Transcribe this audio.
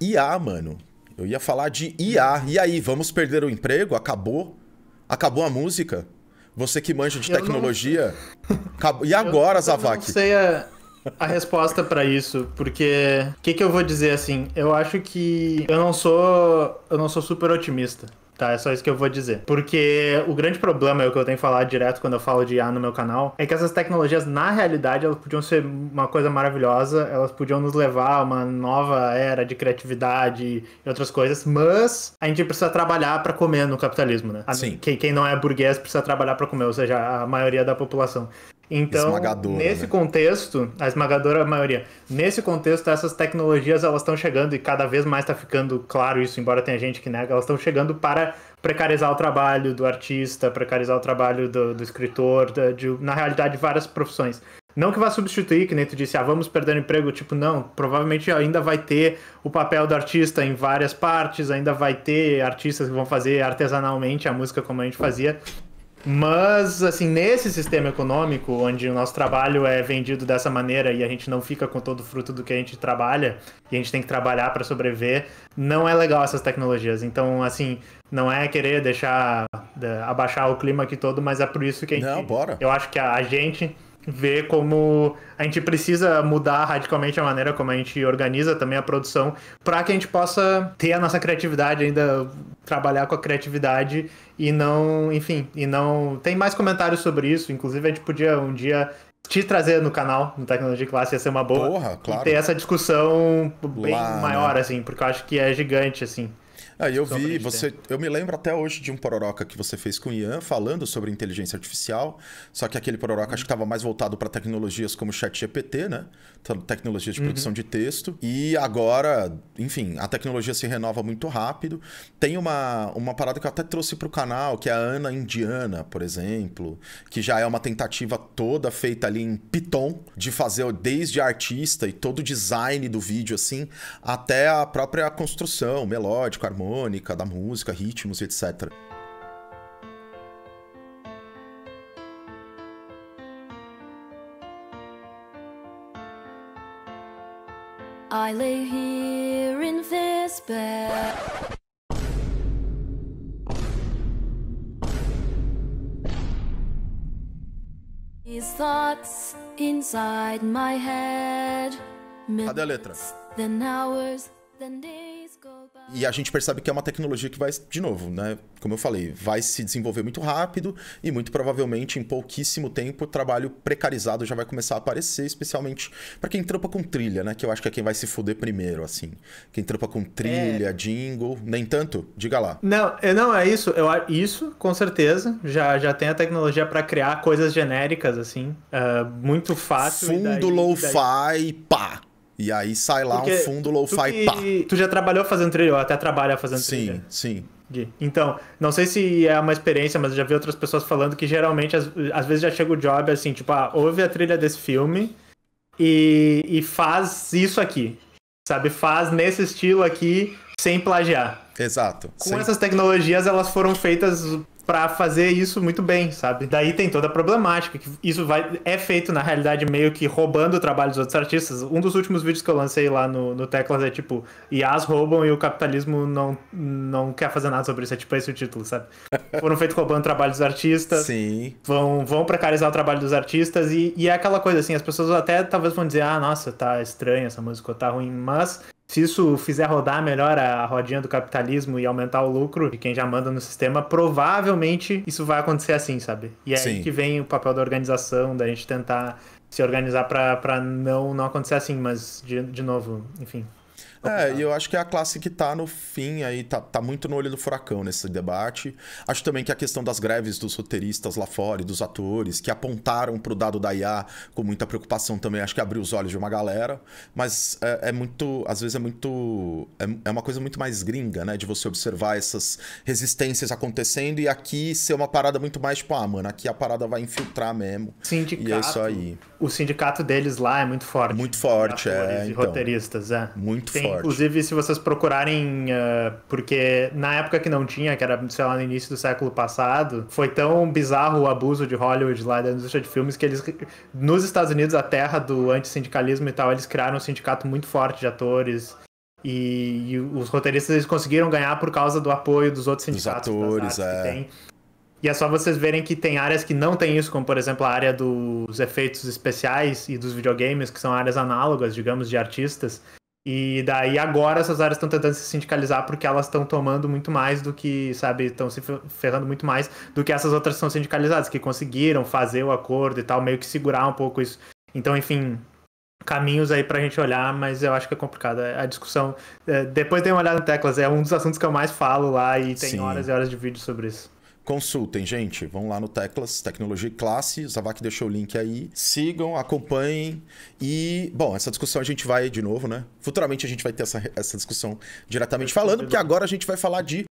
IA, mano. Eu ia falar de IA. E aí, vamos perder o emprego? Acabou? Acabou a música? Você que manja de tecnologia. Não... E agora, Zavak? Eu não sei a, a resposta para isso, porque o que, que eu vou dizer assim? Eu acho que eu não sou eu não sou super otimista. Tá, é só isso que eu vou dizer. Porque o grande problema, é o que eu tenho falado direto quando eu falo de IA no meu canal, é que essas tecnologias, na realidade, elas podiam ser uma coisa maravilhosa, elas podiam nos levar a uma nova era de criatividade e outras coisas, mas a gente precisa trabalhar para comer no capitalismo, né? Sim. Quem, quem não é burguês precisa trabalhar para comer, ou seja, a maioria da população. Então, nesse né? contexto, a esmagadora maioria, nesse contexto, essas tecnologias elas estão chegando e cada vez mais está ficando claro isso, embora tenha gente que nega, elas estão chegando para precarizar o trabalho do artista, precarizar o trabalho do, do escritor, de, de, na realidade, várias profissões. Não que vá substituir, que nem tu disse, ah, vamos perder o emprego, tipo, não, provavelmente ainda vai ter o papel do artista em várias partes, ainda vai ter artistas que vão fazer artesanalmente a música como a gente fazia, mas, assim, nesse sistema econômico, onde o nosso trabalho é vendido dessa maneira e a gente não fica com todo o fruto do que a gente trabalha, e a gente tem que trabalhar para sobreviver, não é legal essas tecnologias. Então, assim, não é querer deixar, abaixar o clima aqui todo, mas é por isso que a gente. Não, bora. Eu acho que a, a gente ver como a gente precisa mudar radicalmente a maneira como a gente organiza também a produção para que a gente possa ter a nossa criatividade ainda trabalhar com a criatividade e não, enfim, e não tem mais comentários sobre isso, inclusive a gente podia um dia te trazer no canal, no Tecnologia Classe, ia ser uma boa. Porra, claro. Ter essa discussão bem Lá, maior, né? assim, porque eu acho que é gigante, assim. Ah, eu vi, você, eu me lembro até hoje de um pororoca que você fez com o Ian falando sobre inteligência artificial, só que aquele pororoca uhum. acho que estava mais voltado para tecnologias como ChatGPT, né? Tecnologias de uhum. produção de texto. E agora, enfim, a tecnologia se renova muito rápido. Tem uma, uma parada que eu até trouxe para o canal, que é a Ana Indiana, por exemplo, que já é uma tentativa toda feita ali em Python de fazer desde artista e todo o design do vídeo assim, até a própria construção melódica, harmônica harmônica, da música, ritmos, etc. I lay here in this bed. These thoughts inside my head. Cadê a letra? Then hours, then days. E a gente percebe que é uma tecnologia que vai, de novo, né? Como eu falei, vai se desenvolver muito rápido e muito provavelmente em pouquíssimo tempo o trabalho precarizado já vai começar a aparecer, especialmente para quem trampa com trilha, né? Que eu acho que é quem vai se fuder primeiro, assim. Quem trampa com trilha, é... jingle, nem tanto? Diga lá. Não, é, não é isso. Eu, isso, com certeza. Já, já tem a tecnologia para criar coisas genéricas, assim. Uh, muito fácil. Fundo lo-fi, pá! E aí sai lá Porque um fundo lo-fi pá. Tu já trabalhou fazendo trilha, ou até trabalha fazendo sim, trilha? Sim, sim. Então, não sei se é uma experiência, mas eu já vi outras pessoas falando que geralmente, às, às vezes já chega o job assim, tipo, ah, ouve a trilha desse filme e, e faz isso aqui. Sabe? Faz nesse estilo aqui, sem plagiar. Exato. Com sim. essas tecnologias, elas foram feitas para fazer isso muito bem, sabe? Daí tem toda a problemática, que isso vai, é feito na realidade meio que roubando o trabalho dos outros artistas. Um dos últimos vídeos que eu lancei lá no, no Teclas é tipo, IAs roubam e o capitalismo não, não quer fazer nada sobre isso, é tipo esse o título, sabe? Foram feitos roubando o trabalho dos artistas, Sim. Vão, vão precarizar o trabalho dos artistas e, e é aquela coisa assim, as pessoas até talvez vão dizer, ah, nossa, tá estranha essa música, tá ruim, mas se isso fizer rodar melhor a rodinha do capitalismo e aumentar o lucro de quem já manda no sistema, provavelmente isso vai acontecer assim, sabe? E é Sim. aí que vem o papel da organização, da gente tentar se organizar para não, não acontecer assim, mas de, de novo, enfim, é, e eu acho que é a classe que tá no fim aí, tá, tá muito no olho do furacão nesse debate. Acho também que a questão das greves dos roteiristas lá fora e dos atores, que apontaram pro dado da IA com muita preocupação também, acho que abriu os olhos de uma galera. Mas é, é muito, às vezes é muito. É, é, uma coisa muito mais gringa, né? De você observar essas resistências acontecendo e aqui ser uma parada muito mais tipo, ah, mano, aqui a parada vai infiltrar mesmo. Sindicato. E é isso aí. O sindicato deles lá é muito forte. Muito forte, é. E então, roteiristas, é. Muito Tem, forte Inclusive, se vocês procurarem, uh, porque na época que não tinha, que era, sei lá, no início do século passado, foi tão bizarro o abuso de Hollywood lá da indústria de filmes que eles, nos Estados Unidos, a terra do antissindicalismo e tal, eles criaram um sindicato muito forte de atores E, e, os roteiristas eles conseguiram ganhar por causa do apoio dos outros sindicatos. Dos atores, é. E é só vocês verem que tem áreas que não tem isso, como por exemplo a área dos efeitos especiais e dos videogames, que são áreas análogas, digamos, de artistas. E daí agora essas áreas estão tentando se sindicalizar porque elas estão tomando muito mais do que, sabe, estão se ferrando muito mais do que essas outras são sindicalizadas, que conseguiram fazer o acordo e tal, meio que segurar um pouco isso. Então, enfim, caminhos aí pra gente olhar, mas eu acho que é complicado. É, a discussão. É, depois dei uma olhada no Teclas, é um dos assuntos que eu mais falo lá e tem Sim. horas e horas de vídeo sobre isso. Consultem, gente. Vão lá no Teclas, Tecnologia e Classe. Zavak deixou o link aí. Sigam, acompanhem. E, bom, essa discussão a gente vai de novo, né? Futuramente a gente vai ter essa, essa discussão diretamente falando, porque agora a gente vai falar de